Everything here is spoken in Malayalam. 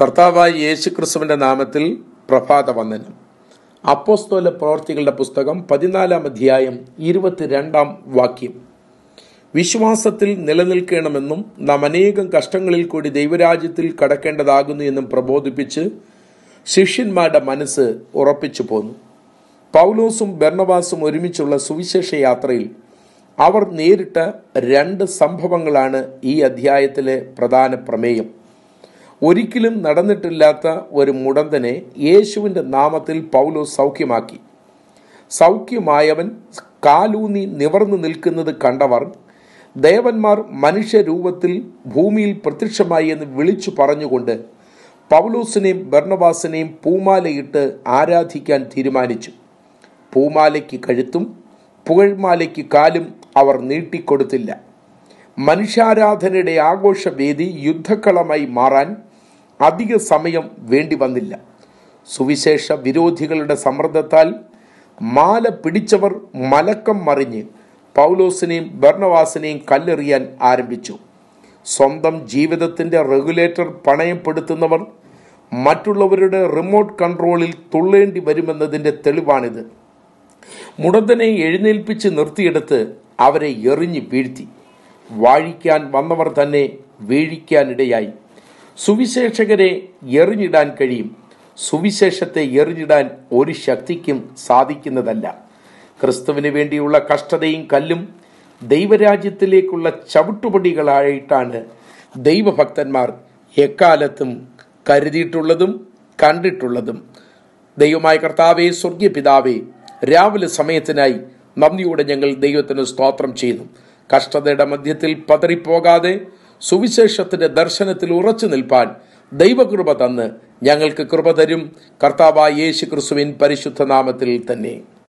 കർത്താവായ യേശു ക്രിസ്തുവിന്റെ നാമത്തിൽ പ്രഭാത വന്ദനം അപ്പോസ്തോല പ്രവർത്തികളുടെ പുസ്തകം പതിനാലാം അധ്യായം ഇരുപത്തിരണ്ടാം വാക്യം. വിശ്വാസത്തിൽ നിലനിൽക്കണമെന്നും നാം അനേകം കഷ്ടങ്ങളിൽ കൂടി ദൈവരാജ്യത്തിൽ കടക്കേണ്ടതാകുന്നു എന്നും പ്രബോധിപ്പിച്ച് ശിഷ്യന്മാരുടെ മനസ്സ് ഉറപ്പിച്ചു പോന്നു. പൗലോസും ബെർണവാസും ഒരുമിച്ചുള്ള സുവിശേഷ യാത്രയിൽ അവർ നേരിട്ട രണ്ട് സംഭവങ്ങളാണ് ഈ അധ്യായത്തിലെ പ്രധാന പ്രമേയം. ഒരിക്കലും നടന്നിട്ടില്ലാത്ത ഒരു മുടന്തനെ യേശുവിന്റെ നാമത്തിൽ പൗലോസ് സൗഖ്യമാക്കി. സൗഖ്യമായവൻ കാലൂന്നി നിവർന്നു നിൽക്കുന്നത് കണ്ടവർ ദേവന്മാർ മനുഷ്യരൂപത്തിൽ ഭൂമിയിൽ പ്രത്യക്ഷമായി എന്ന് വിളിച്ചു പറഞ്ഞുകൊണ്ട് പൗലോസിനെയും ബർണവാസിനെയും പൂമാലയിട്ട് ആരാധിക്കാൻ തീരുമാനിച്ചു. പൂമാലയ്ക്ക് കഴുത്തും പുകഴ്മാലയ്ക്ക് കാലും അവർ നീട്ടിക്കൊടുത്തില്ല. മനുഷ്യാരാധനയുടെ ആഘോഷവേദി യുദ്ധക്കളമായി മാറാൻ അധിക സമയം വേണ്ടി വന്നില്ല. സുവിശേഷ വിരോധികളുടെ സമ്മർദ്ദത്താൽ മാല പിടിച്ചവർ മലക്കം മറിഞ്ഞ് പൗലോസിനെയും ബർണവാസിനെയും കല്ലെറിയാൻ ആരംഭിച്ചു. സ്വന്തം ജീവിതത്തിന്റെ റെഗുലേറ്റർ പണയപ്പെടുത്തുന്നവർ മറ്റുള്ളവരുടെ റിമോട്ട് കൺട്രോളിൽ തുള്ളേണ്ടി വരുമെന്നതിന്റെ തെളിവാണിത്. മുടന്തനെ എഴുന്നേൽപ്പിച്ച് നിർത്തിയെടുത്ത് അവരെ എറിഞ്ഞ് വീഴ്ത്തി. വാഴിക്കാൻ വന്നവർ തന്നെ വീഴിക്കാനിടയായി. സുവിശേഷകരെ എറിഞ്ഞിടാൻ കഴിയും. സുവിശേഷത്തെ എറിഞ്ഞിടാൻ ഒരു ശക്തിക്കും സാധിക്കുന്നതല്ല. ക്രിസ്തുവിന് വേണ്ടിയുള്ള കഷ്ടതയും കല്ലും ദൈവരാജ്യത്തിലേക്കുള്ള ചവിട്ടുപടികളായിട്ടാണ് ദൈവഭക്തന്മാർ എക്കാലത്തും കരുതിയിട്ടുള്ളതും കണ്ടിട്ടുള്ളതും. ദൈവമായ കർത്താവേ സ്വർഗീയ പിതാവേ രാവിലെ സമയത്തിനായി നന്ദിയോടെ ഞങ്ങൾ ദൈവത്തിന് സ്തോത്രം ചെയ്യുന്നു. കഷ്ടതയുടെ മധ്യത്തിൽ പതറിപ്പോകാതെ സുവിശേഷത്തിന്റെ ദർശനത്തിൽ ഉറച്ചു നിൽപ്പാൻ ദൈവകൃപ തന്ന് ഞങ്ങൾക്ക് കൃപ തരും. കർത്താവായ യേശു ക്രിസ്തുവിൻ പരിശുദ്ധ നാമത്തിൽ തന്നെ.